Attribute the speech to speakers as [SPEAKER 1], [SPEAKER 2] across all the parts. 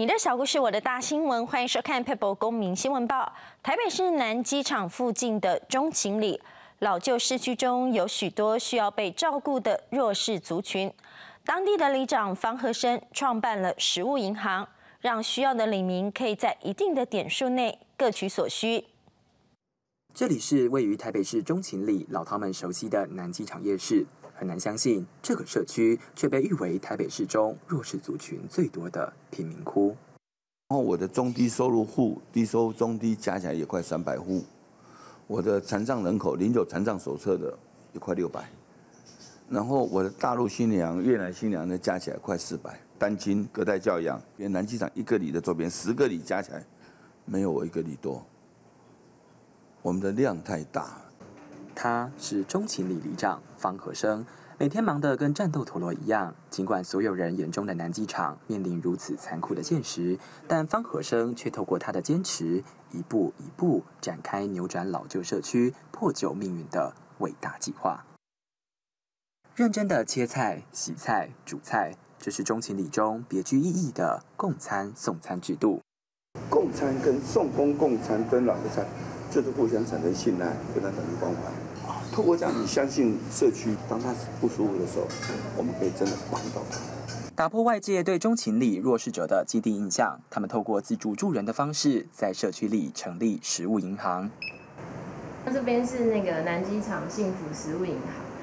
[SPEAKER 1] 你的小故事，我的大新闻，欢迎收看《People 公民新闻报》。台北市南机场附近的中情里老旧市区中有许多需要被照顾的弱势族群。当地的里长方和生创办了食物银行，让需要的里民可以在一定的点数内各取所需。
[SPEAKER 2] 这里是位于台北市中情里老饕们熟悉的南机场夜市。很难相信，这个社区却被誉为台北市中弱势族群最多的贫民窟。
[SPEAKER 3] 然后我的中低收入户、低收中低加起来也快三百户，我的残障人口零九残障手册的也快六百，然后我的大陆新娘、越南新娘的加起来快四百，单亲隔代教养，连南机场一个里的周边十个里加起来，没有我一个里多。我们的量太大。
[SPEAKER 2] 他是中情里里长方和生，每天忙得跟战斗陀螺一样。尽管所有人眼中的南机场面临如此残酷的现实，但方和生却透过他的坚持，一步一步展开扭转老旧社区破旧命运的伟大计划。认真的切菜、洗菜、煮菜，这是中情里中别具意义的共餐送餐制度。
[SPEAKER 3] 共餐跟送公共餐跟老的餐，就是互相产生信赖，跟他产生关怀。透过这样，你相信社区，当他不舒服的时候，我们可以真的帮到他。
[SPEAKER 2] 打破外界对中情里弱势者的既定印象，他们透过自助助人的方式，在社区里成立食物银行。
[SPEAKER 4] 那这边是那个南机场幸福食物银行，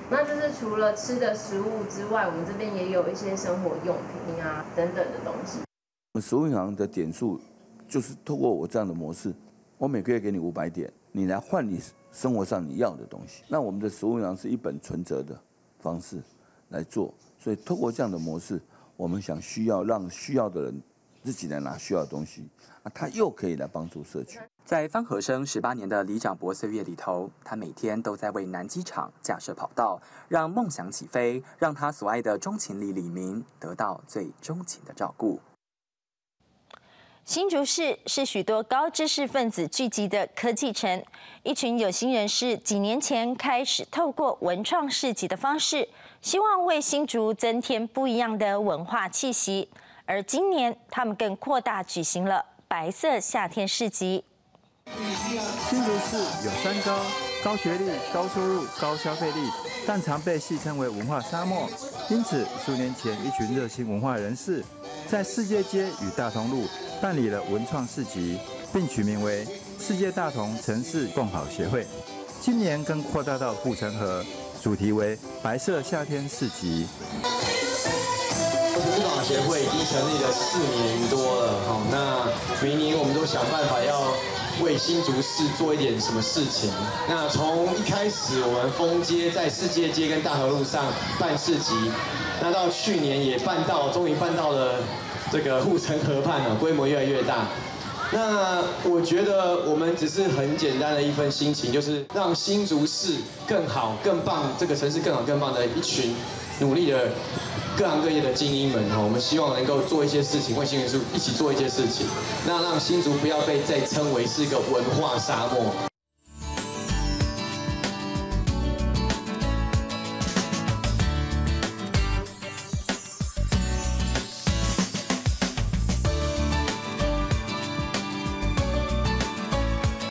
[SPEAKER 4] 那就是除了吃的食物之外，我们这边也有一些生活用品啊等等的东西。
[SPEAKER 3] 我们食物银行的点数，就是透过我这样的模式，我每个月给你五百点，你来换你。生活上你要的东西，那我们的食物银行是一本存折的方式来做，所以透过这样的模式，我们想需要让需要的人自己来拿需要的东西，啊，他又可以来帮助社区。
[SPEAKER 2] 在方和生十八年的里长博岁月里头，他每天都在为南机场架设跑道，让梦想起飞，让他所爱的钟情里里民得到最钟情的照顾。
[SPEAKER 1] 新竹市是许多高知识分子聚集的科技城，一群有心人士几年前开始透过文创市集的方式，希望为新竹增添不一样的文化气息。而今年，他们更扩大举行了白色夏天市集。
[SPEAKER 5] 新竹市有三高：高学历、高收入、高消费力，但常被戏称为文化沙漠。因此，数年前，一群热心文化人士在世界街与大同路。办理了文创市集，并取名为“世界大同城市共好协会”。今年更扩大到护城河，主题为“白色夏天市集”。
[SPEAKER 6] 城市共好协会已经成立了四年多了，好，那明年我们都想办法要为新竹市做一点什么事情。那从一开始我们封街在世界街跟大河路上办市集，那到去年也办到，终于办到了。这个护城河畔了，规模越来越大。那我觉得我们只是很简单的一份心情，就是让新竹市更好、更棒，这个城市更好、更棒的一群努力的各行各业的精英们哈。我们希望能够做一些事情，为新竹一起做一些事情，那让新竹不要被再称为是一个文化沙漠。